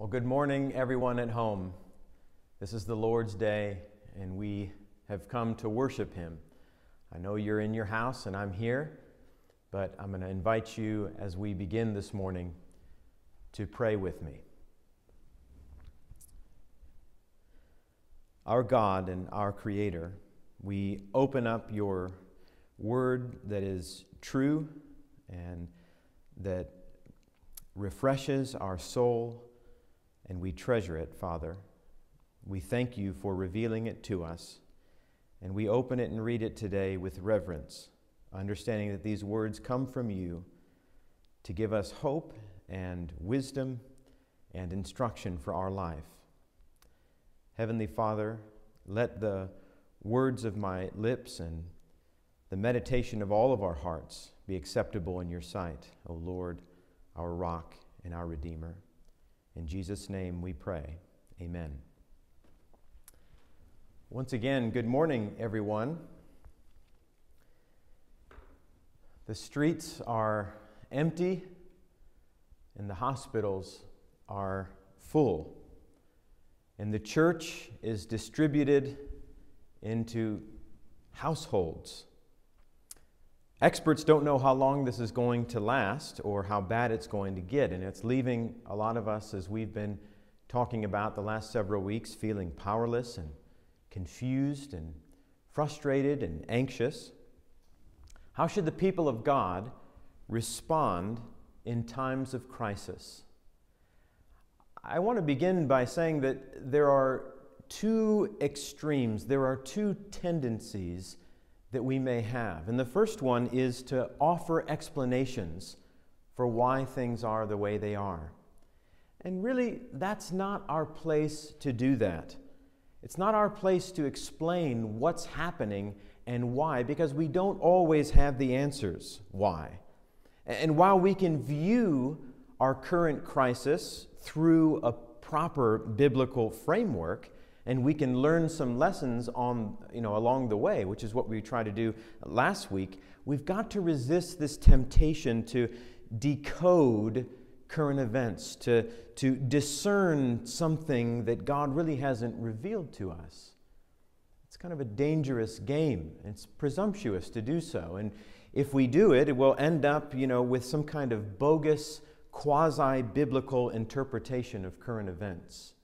Well, good morning, everyone at home. This is the Lord's Day, and we have come to worship Him. I know you're in your house and I'm here, but I'm going to invite you as we begin this morning to pray with me. Our God and our Creator, we open up your word that is true and that refreshes our soul and we treasure it, Father. We thank you for revealing it to us, and we open it and read it today with reverence, understanding that these words come from you to give us hope and wisdom and instruction for our life. Heavenly Father, let the words of my lips and the meditation of all of our hearts be acceptable in your sight, O Lord, our rock and our Redeemer. In Jesus' name we pray. Amen. Once again, good morning, everyone. The streets are empty and the hospitals are full. And the church is distributed into households. Experts don't know how long this is going to last or how bad it's going to get, and it's leaving a lot of us, as we've been talking about the last several weeks, feeling powerless and confused and frustrated and anxious. How should the people of God respond in times of crisis? I want to begin by saying that there are two extremes, there are two tendencies that we may have. And the first one is to offer explanations for why things are the way they are. And really, that's not our place to do that. It's not our place to explain what's happening and why, because we don't always have the answers why. And while we can view our current crisis through a proper biblical framework, and we can learn some lessons on, you know, along the way, which is what we tried to do last week. We've got to resist this temptation to decode current events, to, to discern something that God really hasn't revealed to us. It's kind of a dangerous game. It's presumptuous to do so. And if we do it, it will end up, you know, with some kind of bogus, quasi-biblical interpretation of current events.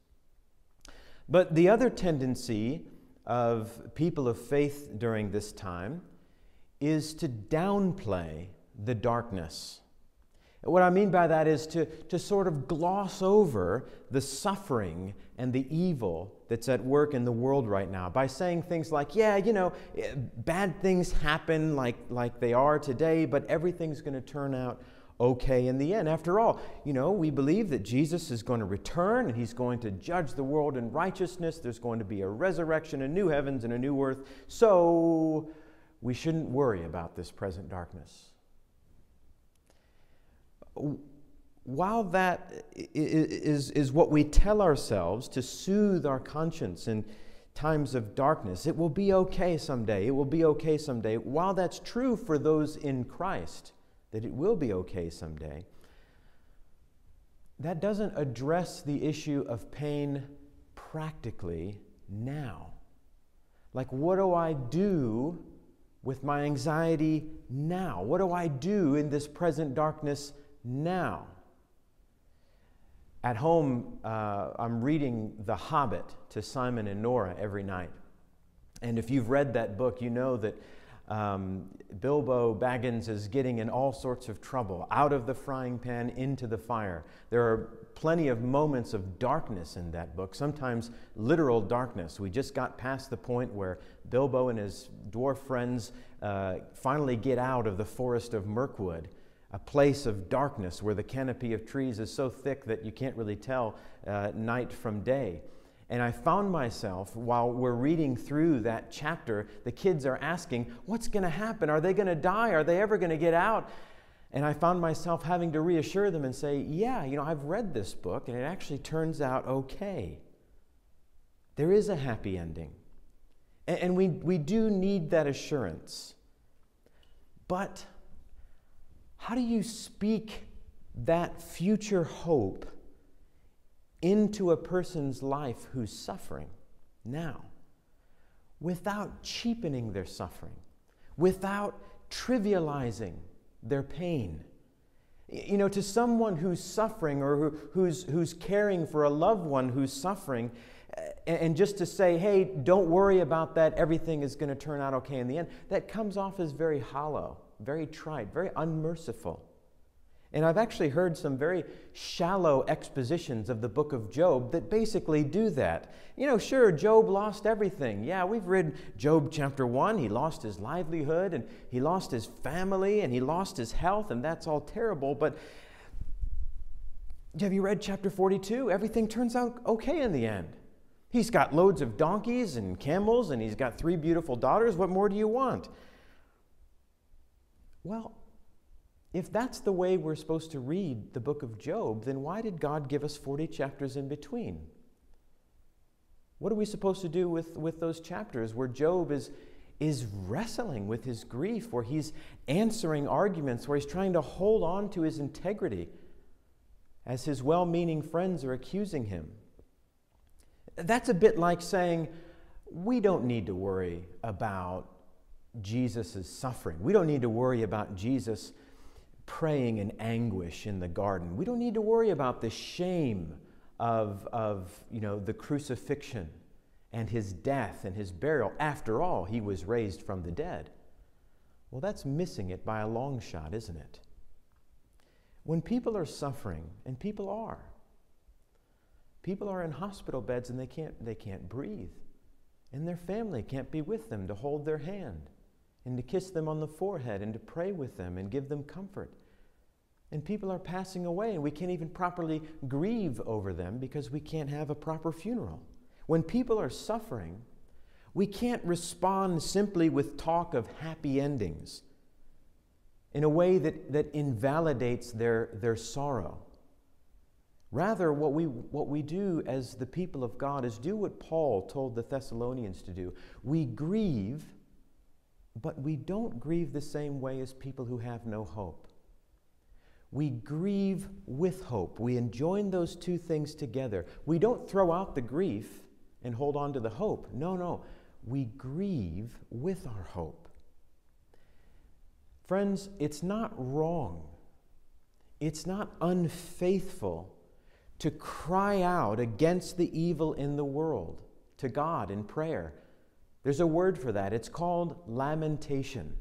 But the other tendency of people of faith during this time is to downplay the darkness. What I mean by that is to, to sort of gloss over the suffering and the evil that's at work in the world right now by saying things like, yeah, you know, eh, bad things happen like, like they are today, but everything's going to turn out okay in the end. After all, you know, we believe that Jesus is going to return and he's going to judge the world in righteousness. There's going to be a resurrection, a new heavens, and a new earth. So we shouldn't worry about this present darkness. While that is, is what we tell ourselves to soothe our conscience in times of darkness, it will be okay someday. It will be okay someday. While that's true for those in Christ, that it will be okay someday, that doesn't address the issue of pain practically now. Like, what do I do with my anxiety now? What do I do in this present darkness now? At home, uh, I'm reading The Hobbit to Simon and Nora every night. And if you've read that book, you know that um, Bilbo Baggins is getting in all sorts of trouble, out of the frying pan into the fire. There are plenty of moments of darkness in that book, sometimes literal darkness. We just got past the point where Bilbo and his dwarf friends uh, finally get out of the forest of Mirkwood, a place of darkness where the canopy of trees is so thick that you can't really tell uh, night from day. And I found myself, while we're reading through that chapter, the kids are asking, What's going to happen? Are they going to die? Are they ever going to get out? And I found myself having to reassure them and say, Yeah, you know, I've read this book and it actually turns out okay. There is a happy ending. And we, we do need that assurance. But how do you speak that future hope into a person's life who's suffering now without cheapening their suffering, without trivializing their pain. You know, to someone who's suffering or who, who's, who's caring for a loved one who's suffering, and just to say, hey, don't worry about that, everything is going to turn out okay in the end, that comes off as very hollow, very trite, very unmerciful. And I've actually heard some very shallow expositions of the book of Job that basically do that. You know, sure, Job lost everything. Yeah, we've read Job chapter 1. He lost his livelihood and he lost his family and he lost his health, and that's all terrible. But have you read chapter 42? Everything turns out okay in the end. He's got loads of donkeys and camels and he's got three beautiful daughters. What more do you want? Well, if that's the way we're supposed to read the book of Job, then why did God give us 40 chapters in between? What are we supposed to do with, with those chapters where Job is, is wrestling with his grief, where he's answering arguments, where he's trying to hold on to his integrity as his well meaning friends are accusing him? That's a bit like saying, we don't need to worry about Jesus' suffering. We don't need to worry about Jesus praying in anguish in the garden. We don't need to worry about the shame of, of you know, the crucifixion and his death and his burial. After all, he was raised from the dead. Well, that's missing it by a long shot, isn't it? When people are suffering, and people are, people are in hospital beds and they can't, they can't breathe, and their family can't be with them to hold their hand and to kiss them on the forehead and to pray with them and give them comfort. And people are passing away, and we can't even properly grieve over them because we can't have a proper funeral. When people are suffering, we can't respond simply with talk of happy endings in a way that, that invalidates their, their sorrow. Rather, what we, what we do as the people of God is do what Paul told the Thessalonians to do. We grieve but we don't grieve the same way as people who have no hope. We grieve with hope. We enjoin those two things together. We don't throw out the grief and hold on to the hope. No, no. We grieve with our hope. Friends, it's not wrong, it's not unfaithful to cry out against the evil in the world to God in prayer there's a word for that. It's called lamentation.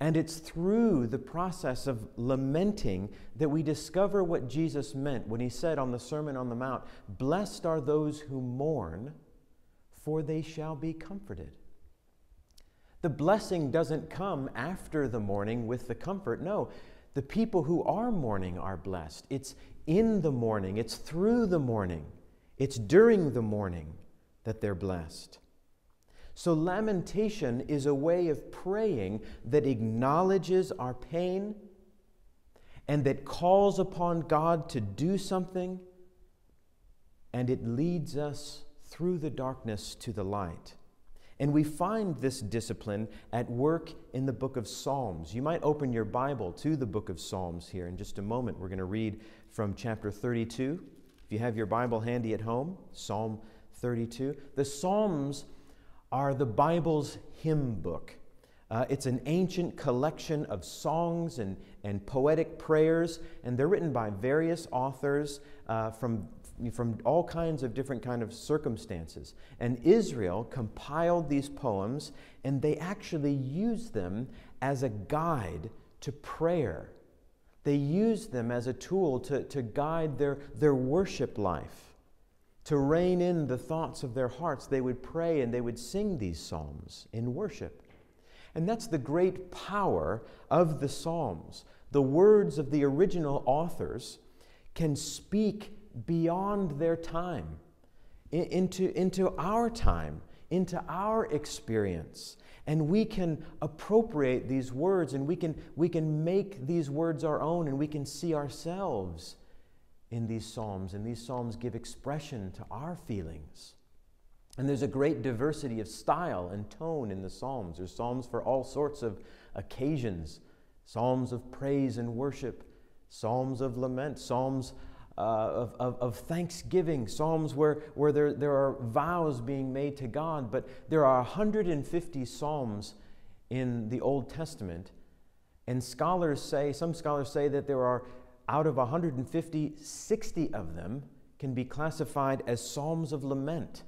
And it's through the process of lamenting that we discover what Jesus meant when he said on the Sermon on the Mount, Blessed are those who mourn, for they shall be comforted. The blessing doesn't come after the mourning with the comfort. No, the people who are mourning are blessed. It's in the mourning, it's through the mourning, it's during the mourning that they're blessed. So, lamentation is a way of praying that acknowledges our pain and that calls upon God to do something, and it leads us through the darkness to the light. And we find this discipline at work in the book of Psalms. You might open your Bible to the book of Psalms here in just a moment. We're going to read from chapter 32. If you have your Bible handy at home, Psalm 32. The Psalms are the Bible's hymn book. Uh, it's an ancient collection of songs and, and poetic prayers, and they're written by various authors uh, from, from all kinds of different kind of circumstances. And Israel compiled these poems, and they actually used them as a guide to prayer. They used them as a tool to, to guide their, their worship life to rein in the thoughts of their hearts, they would pray and they would sing these psalms in worship. And that's the great power of the psalms. The words of the original authors can speak beyond their time, into, into our time, into our experience. And we can appropriate these words and we can, we can make these words our own and we can see ourselves in these Psalms, and these Psalms give expression to our feelings. And there's a great diversity of style and tone in the Psalms. There's Psalms for all sorts of occasions Psalms of praise and worship, Psalms of lament, Psalms uh, of, of, of, thanksgiving, psalms where, where there, there are vows being made to God, but there are 150 psalms in the Old Testament. And scholars say, some scholars say that there are, out of 150, 60 of them can be classified as psalms of lament.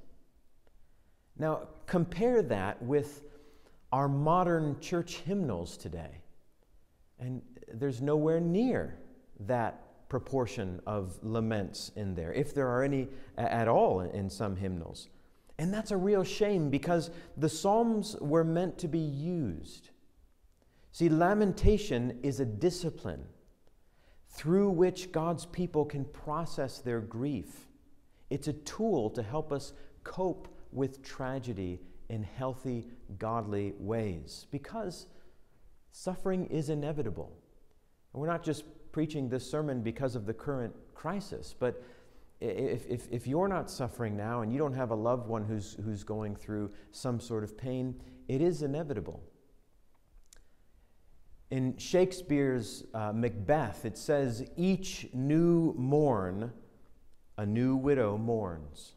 Now, compare that with our modern church hymnals today. And there's nowhere near that proportion of laments in there, if there are any at all in some hymnals. And that's a real shame because the Psalms were meant to be used. See, lamentation is a discipline through which God's people can process their grief. It's a tool to help us cope with tragedy in healthy, godly ways because suffering is inevitable. And we're not just preaching this sermon because of the current crisis, but if, if, if you're not suffering now and you don't have a loved one who's, who's going through some sort of pain, it is inevitable. In Shakespeare's uh, Macbeth, it says, Each new morn, a new widow mourns.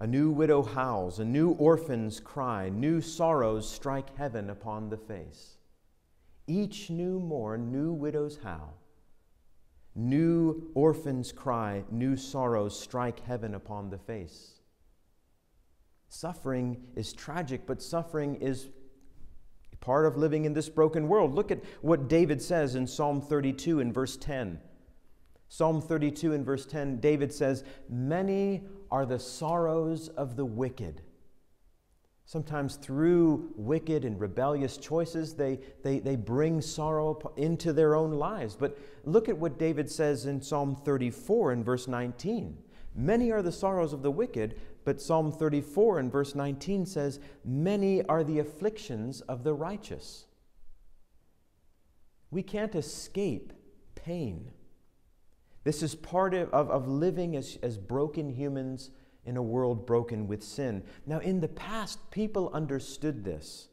A new widow howls, a new orphan's cry, new sorrows strike heaven upon the face. Each new morn, new widows howl, new orphans cry, new sorrows strike heaven upon the face. Suffering is tragic, but suffering is part of living in this broken world. Look at what David says in Psalm 32 in verse 10. Psalm 32 in verse 10, David says, Many are the sorrows of the wicked. Sometimes through wicked and rebellious choices, they, they, they bring sorrow into their own lives. But look at what David says in Psalm 34 in verse 19. Many are the sorrows of the wicked, but Psalm 34 in verse 19 says, Many are the afflictions of the righteous. We can't escape pain. This is part of, of, of living as, as broken humans in a world broken with sin. Now, in the past, people understood this.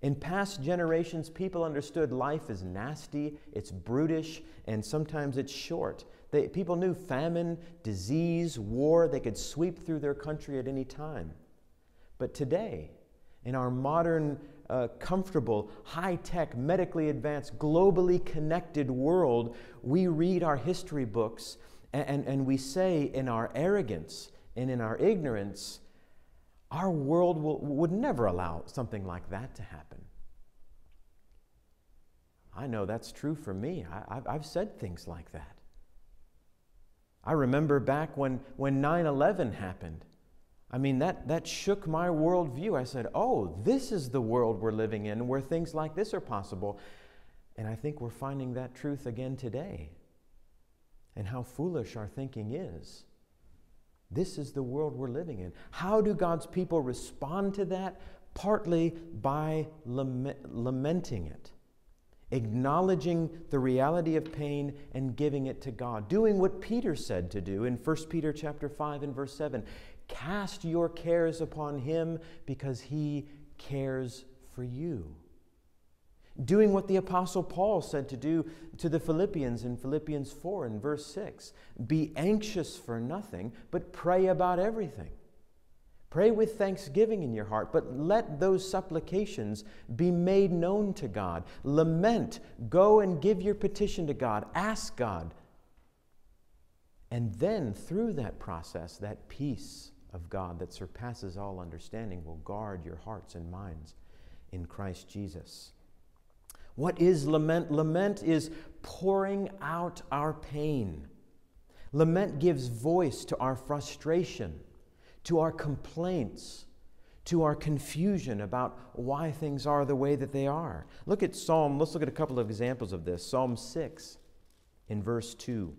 In past generations, people understood life is nasty, it's brutish, and sometimes it's short. They, people knew famine, disease, war, they could sweep through their country at any time. But today, in our modern uh, comfortable, high tech, medically advanced, globally connected world, we read our history books and, and, and we say in our arrogance and in our ignorance, our world will, would never allow something like that to happen. I know that's true for me. I, have said things like that. I remember back when, when 9 11 happened. I mean, that, that shook my worldview. I said, oh, this is the world we're living in where things like this are possible. And I think we're finding that truth again today. And how foolish our thinking is. This is the world we're living in. How do God's people respond to that? Partly by lament, lamenting it, acknowledging the reality of pain and giving it to God, doing what Peter said to do in 1 Peter chapter 5 and verse 7. Cast your cares upon him because he cares for you. Doing what the Apostle Paul said to do to the Philippians in Philippians 4 and verse 6 Be anxious for nothing, but pray about everything. Pray with thanksgiving in your heart, but let those supplications be made known to God. Lament, go and give your petition to God, ask God. And then, through that process, that peace of God that surpasses all understanding will guard your hearts and minds in Christ Jesus. What is lament? Lament is pouring out our pain. Lament gives voice to our frustration, to our complaints, to our confusion about why things are the way that they are. Look at Psalm, let's look at a couple of examples of this. Psalm 6 in verse 2.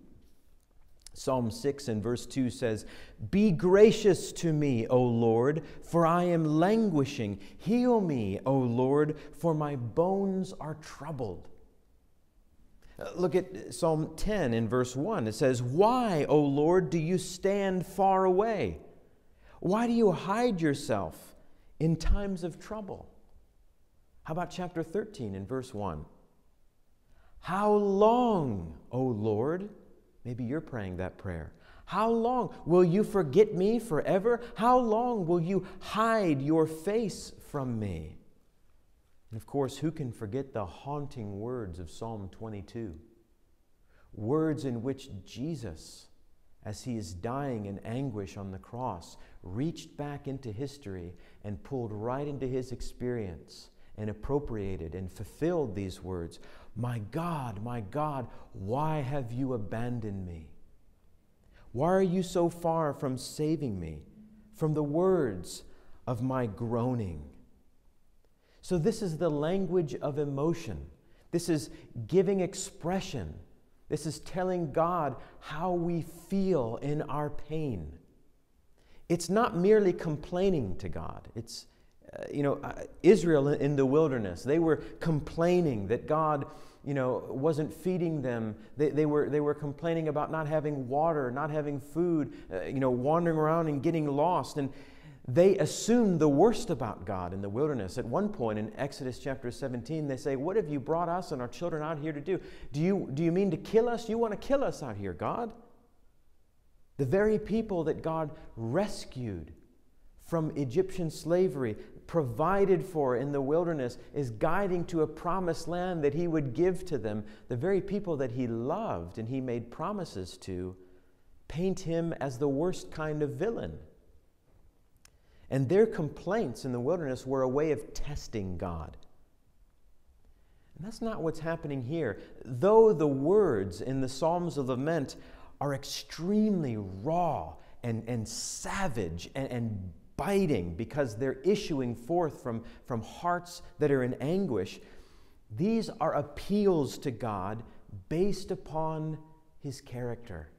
Psalm 6 and verse 2 says, Be gracious to me, O Lord, for I am languishing. Heal me, O Lord, for my bones are troubled. Uh, look at Psalm 10 in verse 1. It says, Why, O Lord, do you stand far away? Why do you hide yourself in times of trouble? How about chapter 13 in verse 1? How long, O Lord? Maybe you're praying that prayer. How long will you forget me forever? How long will you hide your face from me? And of course, who can forget the haunting words of Psalm 22? Words in which Jesus, as he is dying in anguish on the cross, reached back into history and pulled right into his experience and appropriated and fulfilled these words My God, my God, why have you abandoned me? Why are you so far from saving me from the words of my groaning? So, this is the language of emotion. This is giving expression. This is telling God how we feel in our pain. It's not merely complaining to God. It's, uh, you know, uh, Israel in the wilderness, they were complaining that God you know, wasn't feeding them. They, they, were, they were complaining about not having water, not having food, uh, you know, wandering around and getting lost. And they assume the worst about God in the wilderness. At one point in Exodus chapter 17, they say, What have you brought us and our children out here to do? Do you, do you mean to kill us? You want to kill us out here, God? The very people that God rescued from Egyptian slavery, provided for in the wilderness, is guiding to a promised land that He would give to them. The very people that He loved and He made promises to paint Him as the worst kind of villain. And their complaints in the wilderness were a way of testing God. And that's not what's happening here. Though the words in the Psalms of Lament are extremely raw and, and savage and, and biting because they're issuing forth from, from hearts that are in anguish. These are appeals to God based upon His character,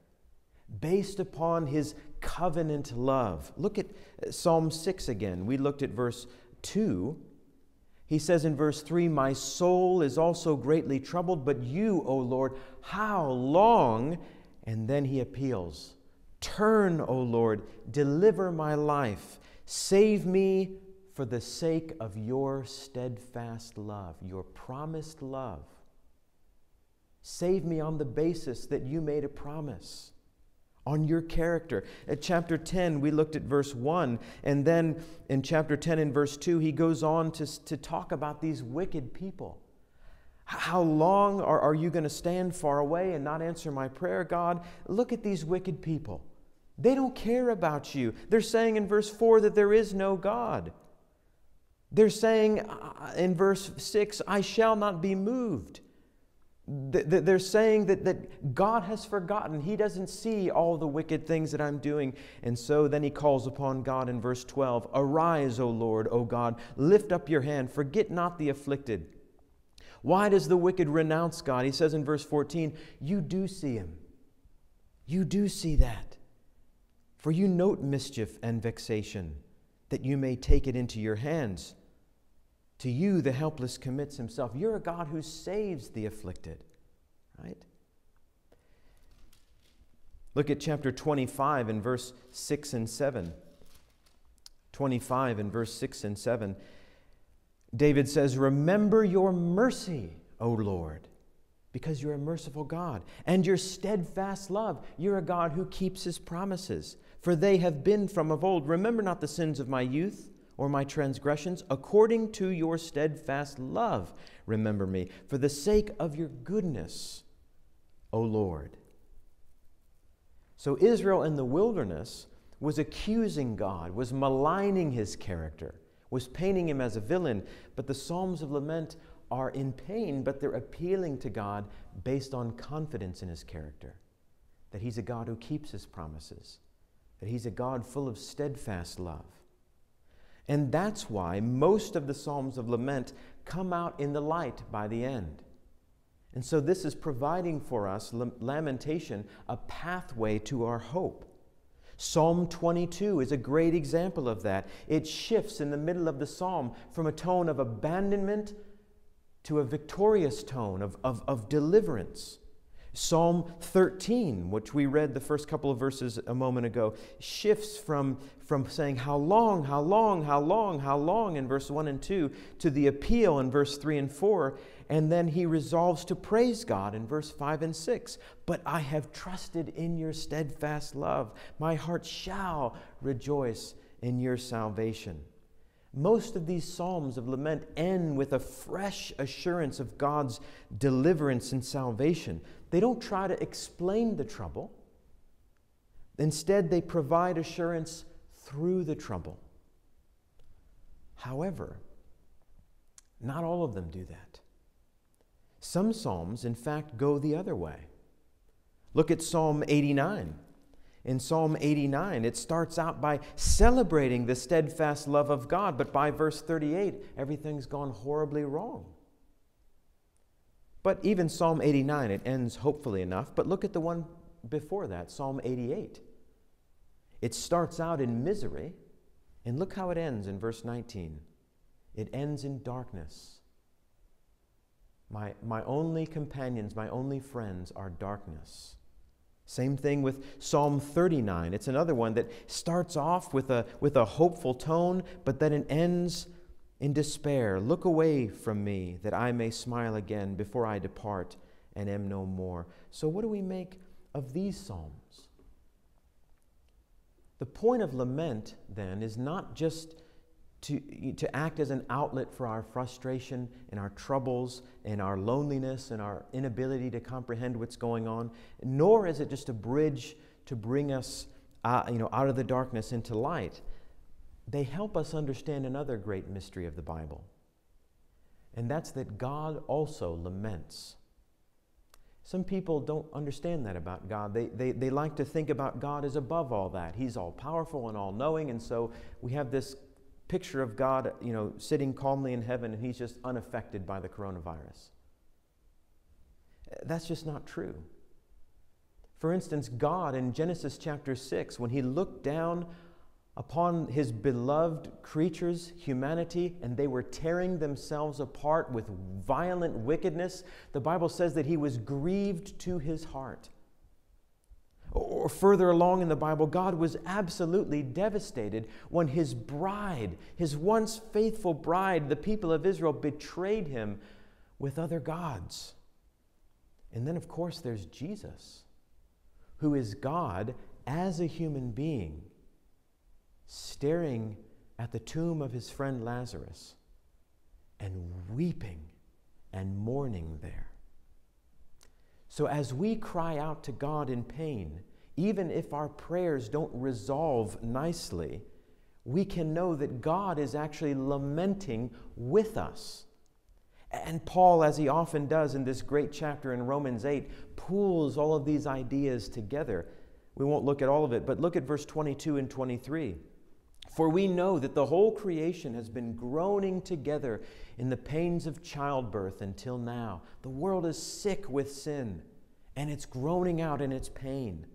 based upon His covenant love. Look at uh, Psalm 6 again. We looked at verse 2. He says in verse 3 My soul is also greatly troubled, but you, O Lord, how long? And then he appeals Turn, O Lord, deliver my life. Save me for the sake of your steadfast love, your promised love. Save me on the basis that you made a promise, on your character. At chapter 10, we looked at verse 1, and then in chapter 10 and verse 2, he goes on to, to talk about these wicked people. How long are, are you going to stand far away and not answer my prayer, God? Look at these wicked people. They don't care about you. They're saying in verse 4 that there is no God. They're saying uh, in verse 6, I shall not be moved. They're saying that, that God has forgotten. He doesn't see all the wicked things that I'm doing. And so then he calls upon God in verse 12 Arise, O Lord, O God, lift up your hand, forget not the afflicted. Why does the wicked renounce God? He says in verse 14, You do see him. You do see that. For you note mischief and vexation, that you may take it into your hands. To you, the helpless commits himself. You're a God who saves the afflicted, right? Look at chapter 25 and verse 6 and 7. 25 and verse 6 and 7. David says, Remember your mercy, O Lord, because you're a merciful God, and your steadfast love. You're a God who keeps his promises for they have been from of old. Remember not the sins of my youth or my transgressions. According to your steadfast love, remember me, for the sake of your goodness, O Lord. So Israel in the wilderness was accusing God, was maligning his character, was painting him as a villain. But the Psalms of Lament are in pain, but they're appealing to God based on confidence in his character, that he's a God who keeps his promises that He's a God full of steadfast love. And that's why most of the Psalms of Lament come out in the light by the end. And so this is providing for us, lamentation, a pathway to our hope. Psalm 22 is a great example of that. It shifts in the middle of the psalm from a tone of abandonment to a victorious tone of, of, of deliverance. Psalm 13, which we read the first couple of verses a moment ago, shifts from, from saying, How long, how long, how long, how long in verse 1 and 2 to the appeal in verse 3 and 4. And then he resolves to praise God in verse 5 and 6. But I have trusted in your steadfast love. My heart shall rejoice in your salvation. Most of these psalms of lament end with a fresh assurance of God's deliverance and salvation. They don't try to explain the trouble, instead, they provide assurance through the trouble. However, not all of them do that. Some psalms, in fact, go the other way. Look at Psalm 89 in Psalm 89. It starts out by celebrating the steadfast love of God, but by verse 38, everything's gone horribly wrong. But even Psalm 89, it ends hopefully enough. But look at the one before that, Psalm 88. It starts out in misery, and look how it ends in verse 19. It ends in darkness. My, my only companions, my only friends are darkness. Same thing with Psalm 39. It's another one that starts off with a, with a hopeful tone, but then it ends in despair. Look away from me that I may smile again before I depart and am no more. So, what do we make of these Psalms? The point of lament, then, is not just to, to act as an outlet for our frustration and our troubles and our loneliness and our inability to comprehend what's going on, nor is it just a bridge to bring us uh, you know, out of the darkness into light. They help us understand another great mystery of the Bible, and that's that God also laments. Some people don't understand that about God. They, they, they like to think about God as above all that. He's all powerful and all knowing, and so we have this picture of God, you know, sitting calmly in heaven and he's just unaffected by the coronavirus. That's just not true. For instance, God in Genesis chapter 6, when he looked down upon his beloved creatures, humanity, and they were tearing themselves apart with violent wickedness, the Bible says that he was grieved to his heart. Or further along in the Bible, God was absolutely devastated when his bride, his once faithful bride, the people of Israel, betrayed him with other gods. And then, of course, there's Jesus, who is God as a human being, staring at the tomb of his friend Lazarus and weeping and mourning there. So, as we cry out to God in pain, even if our prayers don't resolve nicely, we can know that God is actually lamenting with us. And Paul, as he often does in this great chapter in Romans 8, pulls all of these ideas together. We won't look at all of it, but look at verse 22 and 23. For we know that the whole creation has been groaning together in the pains of childbirth until now. The world is sick with sin, and it's groaning out in its pain.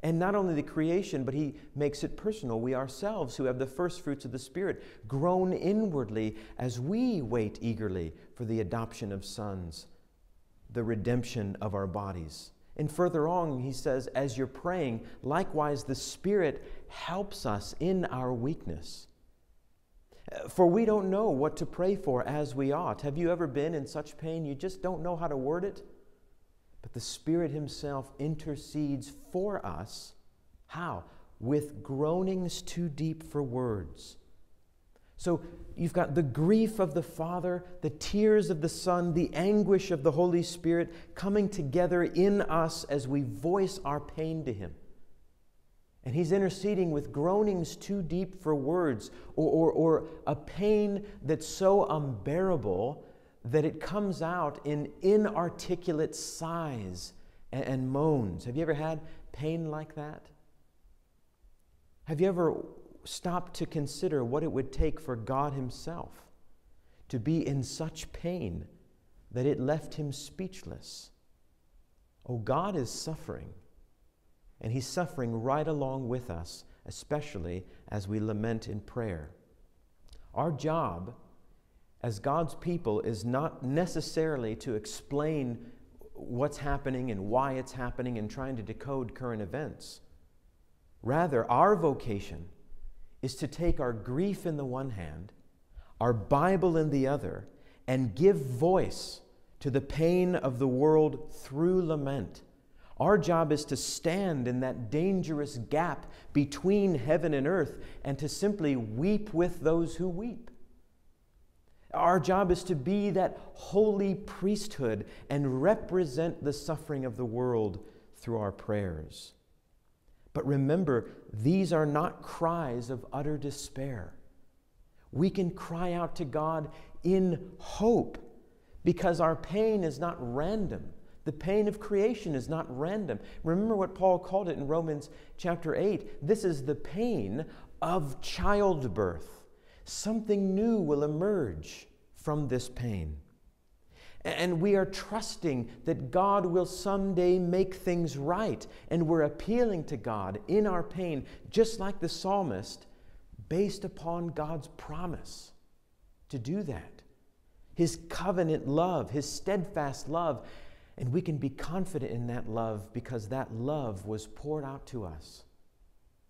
And not only the creation, but he makes it personal. We ourselves, who have the first fruits of the Spirit, groan inwardly as we wait eagerly for the adoption of sons, the redemption of our bodies. And further on, he says, as you're praying, likewise the Spirit helps us in our weakness. For we don't know what to pray for as we ought. Have you ever been in such pain you just don't know how to word it? But the Spirit Himself intercedes for us. How? With groanings too deep for words. So you've got the grief of the Father, the tears of the Son, the anguish of the Holy Spirit coming together in us as we voice our pain to Him. And He's interceding with groanings too deep for words, or, or, or a pain that's so unbearable that it comes out in inarticulate sighs and, and moans. Have you ever had pain like that? Have you ever stopped to consider what it would take for God Himself to be in such pain that it left Him speechless? Oh, God is suffering, and He's suffering right along with us, especially as we lament in prayer. Our job as God's people is not necessarily to explain what's happening and why it's happening and trying to decode current events. Rather, our vocation is to take our grief in the one hand, our Bible in the other, and give voice to the pain of the world through lament. Our job is to stand in that dangerous gap between heaven and earth and to simply weep with those who weep. Our job is to be that holy priesthood and represent the suffering of the world through our prayers. But remember, these are not cries of utter despair. We can cry out to God in hope because our pain is not random. The pain of creation is not random. Remember what Paul called it in Romans chapter 8. This is the pain of childbirth. Something new will emerge from this pain. And we are trusting that God will someday make things right. And we're appealing to God in our pain, just like the psalmist, based upon God's promise to do that. His covenant love, His steadfast love. And we can be confident in that love because that love was poured out to us,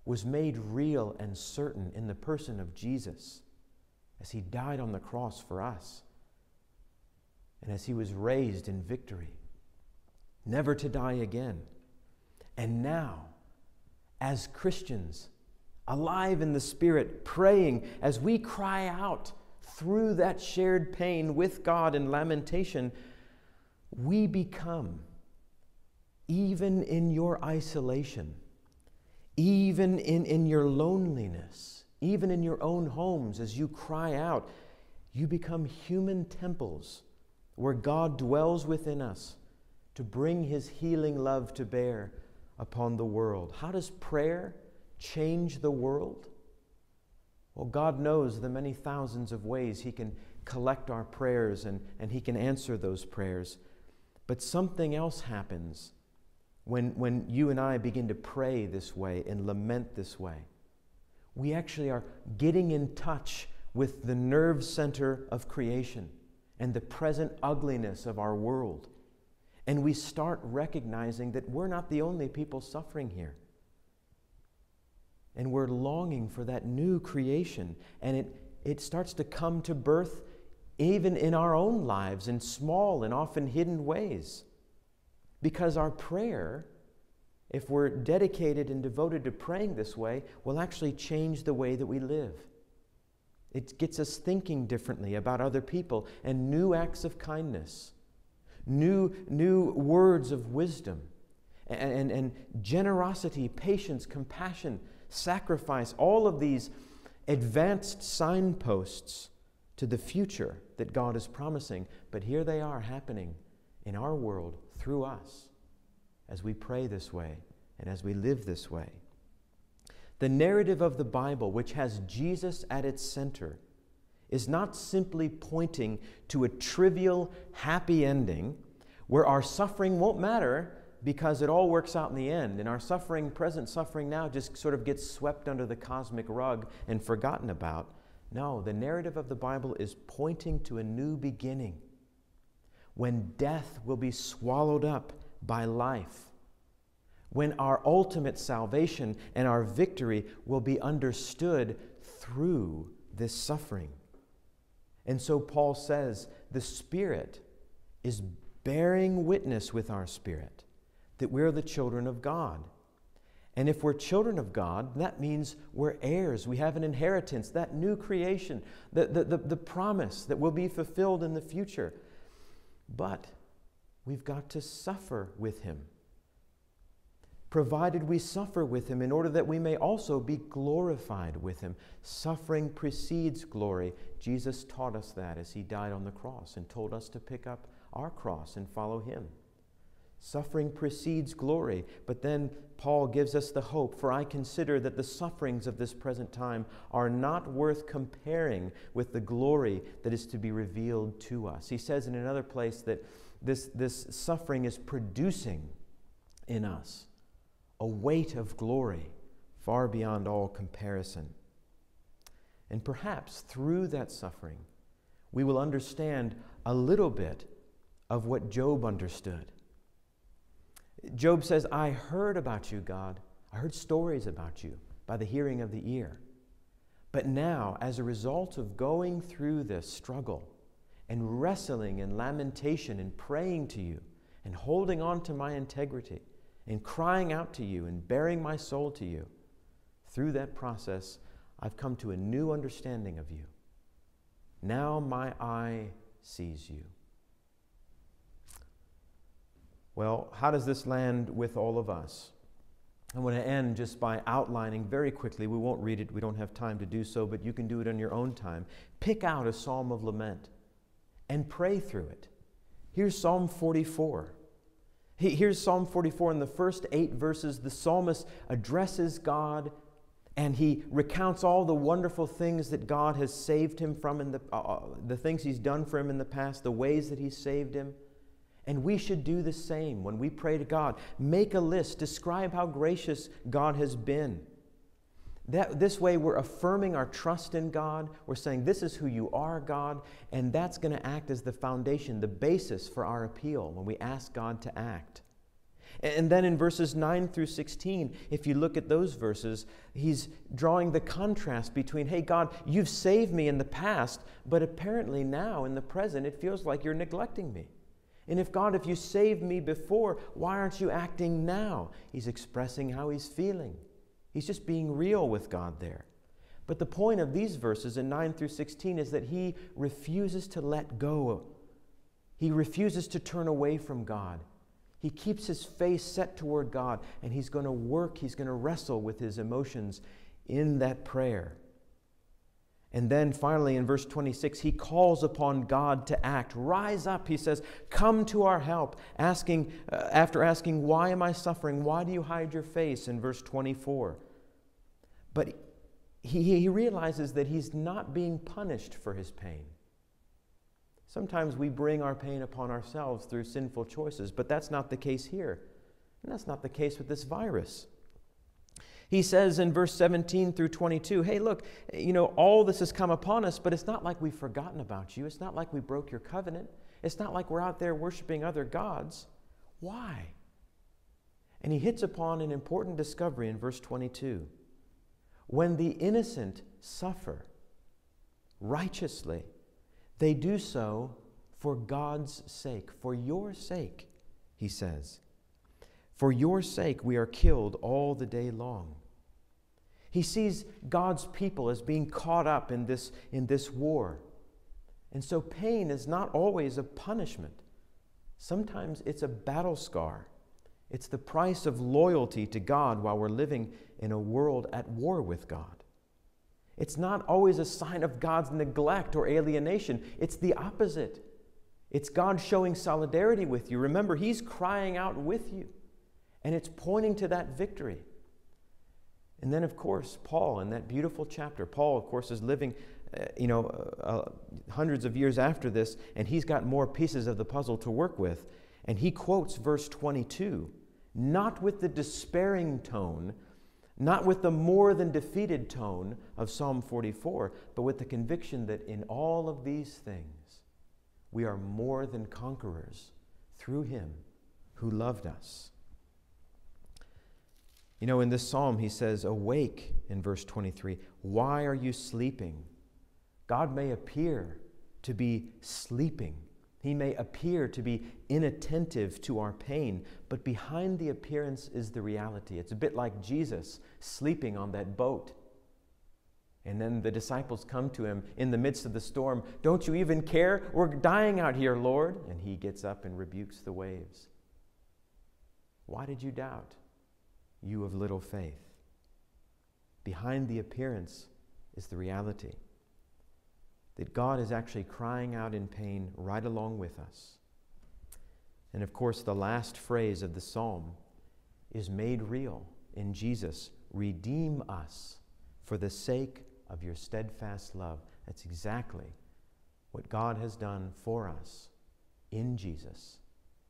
was made real and certain in the person of Jesus as He died on the cross for us and as He was raised in victory, never to die again. And now, as Christians, alive in the Spirit, praying as we cry out through that shared pain with God in lamentation, we become, even in your isolation, even in, in your loneliness, even in your own homes, as you cry out, you become human temples where God dwells within us to bring his healing love to bear upon the world. How does prayer change the world? Well, God knows the many thousands of ways he can collect our prayers and, and he can answer those prayers. But something else happens when, when you and I begin to pray this way and lament this way. We actually are getting in touch with the nerve center of creation and the present ugliness of our world. And we start recognizing that we're not the only people suffering here. And we're longing for that new creation. And it, it starts to come to birth even in our own lives in small and often hidden ways. Because our prayer, if we're dedicated and devoted to praying this way, will actually change the way that we live. It gets us thinking differently about other people and new acts of kindness, new, new words of wisdom, and, and, and generosity, patience, compassion, sacrifice, all of these advanced signposts to the future that God is promising. But here they are happening in our world through us as we pray this way and as we live this way. The narrative of the Bible, which has Jesus at its center, is not simply pointing to a trivial, happy ending where our suffering won't matter because it all works out in the end. And our suffering, present suffering now, just sort of gets swept under the cosmic rug and forgotten about. No, the narrative of the Bible is pointing to a new beginning when death will be swallowed up by life when our ultimate salvation and our victory will be understood through this suffering. And so Paul says the Spirit is bearing witness with our spirit that we're the children of God. And if we're children of God, that means we're heirs. We have an inheritance, that new creation, the, the, the, the promise that will be fulfilled in the future. But we've got to suffer with Him provided we suffer with him in order that we may also be glorified with him. Suffering precedes glory. Jesus taught us that as he died on the cross and told us to pick up our cross and follow him. Suffering precedes glory, but then Paul gives us the hope for I consider that the sufferings of this present time are not worth comparing with the glory that is to be revealed to us. He says in another place that this, this suffering is producing in us a weight of glory far beyond all comparison. And perhaps through that suffering, we will understand a little bit of what Job understood Job says, I heard about you, God. I heard stories about you by the hearing of the ear. But now, as a result of going through this struggle and wrestling and lamentation and praying to you and holding on to my integrity and crying out to you and baring my soul to you, through that process, I've come to a new understanding of you. Now my eye sees you. Well, how does this land with all of us? I want to end just by outlining very quickly. We won't read it, we don't have time to do so, but you can do it on your own time. Pick out a psalm of lament and pray through it. Here's Psalm 44. Here's Psalm 44. In the first eight verses, the psalmist addresses God and he recounts all the wonderful things that God has saved him from, in the, uh, uh, the things he's done for him in the past, the ways that he saved him. And we should do the same when we pray to God. Make a list, describe how gracious God has been. That, this way, we're affirming our trust in God. We're saying, This is who you are, God. And that's going to act as the foundation, the basis for our appeal when we ask God to act. And then in verses 9 through 16, if you look at those verses, he's drawing the contrast between, hey, God, you've saved me in the past, but apparently now in the present, it feels like you're neglecting me. And if God, if you saved me before, why aren't you acting now? He's expressing how he's feeling. He's just being real with God there. But the point of these verses in 9 through 16 is that he refuses to let go. He refuses to turn away from God. He keeps his face set toward God, and he's going to work, he's going to wrestle with his emotions in that prayer. And then finally, in verse 26, he calls upon God to act. Rise up, he says, come to our help, asking, uh, after asking, Why am I suffering? Why do you hide your face? in verse 24. But he, he realizes that he's not being punished for his pain. Sometimes we bring our pain upon ourselves through sinful choices, but that's not the case here. And that's not the case with this virus. He says in verse 17 through 22, hey, look, you know, all this has come upon us, but it's not like we've forgotten about you. It's not like we broke your covenant. It's not like we're out there worshiping other gods. Why? And he hits upon an important discovery in verse 22. When the innocent suffer righteously, they do so for God's sake, for your sake, he says. For your sake, we are killed all the day long. He sees God's people as being caught up in this, in this war. And so pain is not always a punishment. Sometimes it's a battle scar. It's the price of loyalty to God while we're living in a world at war with God. It's not always a sign of God's neglect or alienation, it's the opposite. It's God showing solidarity with you. Remember, He's crying out with you, and it's pointing to that victory. And then, of course, Paul in that beautiful chapter. Paul, of course, is living, uh, you know, uh, uh, hundreds of years after this, and he's got more pieces of the puzzle to work with. And he quotes verse 22, not with the despairing tone, not with the more than defeated tone of Psalm 44, but with the conviction that in all of these things, we are more than conquerors through him who loved us. You know, in this psalm, he says, Awake in verse 23. Why are you sleeping? God may appear to be sleeping. He may appear to be inattentive to our pain, but behind the appearance is the reality. It's a bit like Jesus sleeping on that boat. And then the disciples come to him in the midst of the storm. Don't you even care? We're dying out here, Lord. And he gets up and rebukes the waves. Why did you doubt? You of little faith. Behind the appearance is the reality that God is actually crying out in pain right along with us. And of course, the last phrase of the psalm is made real in Jesus Redeem us for the sake of your steadfast love. That's exactly what God has done for us in Jesus.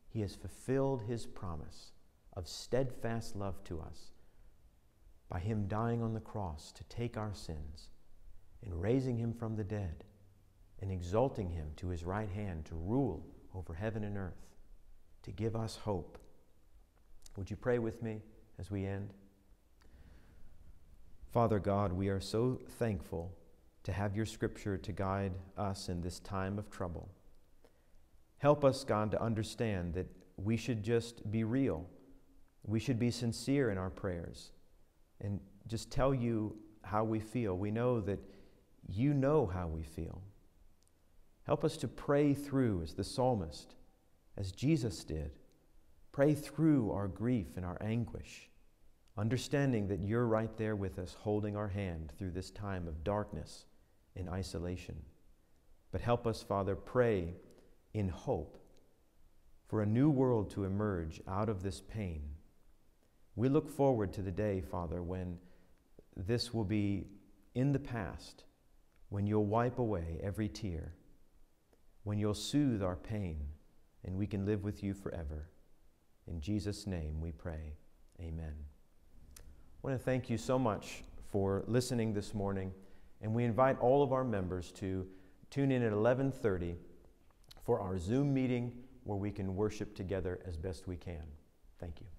He has fulfilled his promise of steadfast love to us by Him dying on the cross to take our sins and raising Him from the dead and exalting Him to His right hand to rule over heaven and earth, to give us hope. Would you pray with me as we end? Father God, we are so thankful to have your scripture to guide us in this time of trouble. Help us, God, to understand that we should just be real. We should be sincere in our prayers and just tell you how we feel. We know that you know how we feel. Help us to pray through as the psalmist, as Jesus did. Pray through our grief and our anguish, understanding that you're right there with us, holding our hand through this time of darkness and isolation. But help us, Father, pray in hope for a new world to emerge out of this pain. We look forward to the day, Father, when this will be in the past, when you'll wipe away every tear, when you'll soothe our pain, and we can live with you forever. In Jesus' name we pray. Amen. I want to thank you so much for listening this morning, and we invite all of our members to tune in at 11:30 for our Zoom meeting where we can worship together as best we can. Thank you.